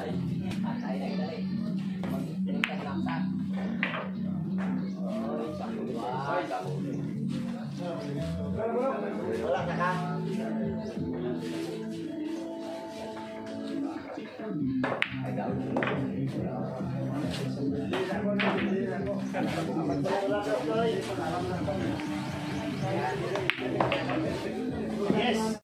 đấy bạn thấy đấy đây, mình đứng cạnh làm sao ơi chẳng quá đó là thằng ăn Hãy subscribe cho kênh Ghiền Mì Gõ Để không bỏ lỡ những video hấp dẫn